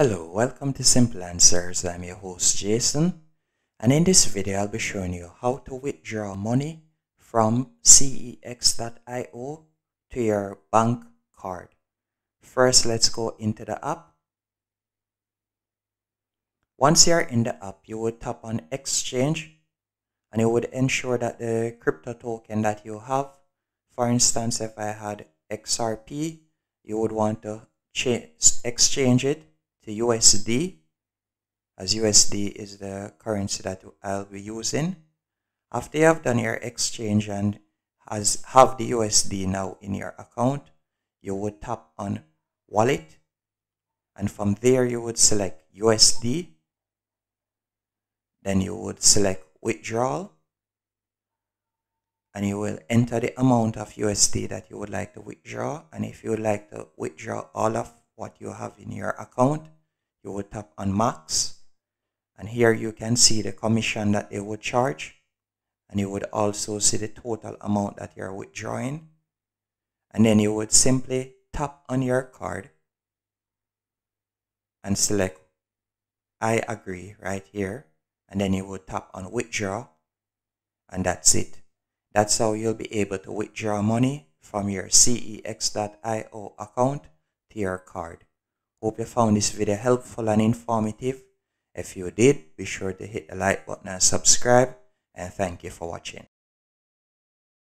Hello, welcome to Simple Answers. I'm your host Jason and in this video I'll be showing you how to withdraw money from cex.io to your bank card. First, let's go into the app. Once you're in the app, you would tap on exchange and you would ensure that the crypto token that you have, for instance, if I had XRP, you would want to exchange it to USD as USD is the currency that I'll be using. After you have done your exchange and has have the USD now in your account, you would tap on wallet and from there you would select USD then you would select withdrawal and you will enter the amount of USD that you would like to withdraw and if you would like to withdraw all of what you have in your account you would tap on max and here you can see the commission that they would charge and you would also see the total amount that you're withdrawing. And then you would simply tap on your card and select I agree right here. And then you would tap on withdraw and that's it. That's how you'll be able to withdraw money from your cex.io account to your card Hope you found this video helpful and informative. If you did, be sure to hit the like button and subscribe. And thank you for watching.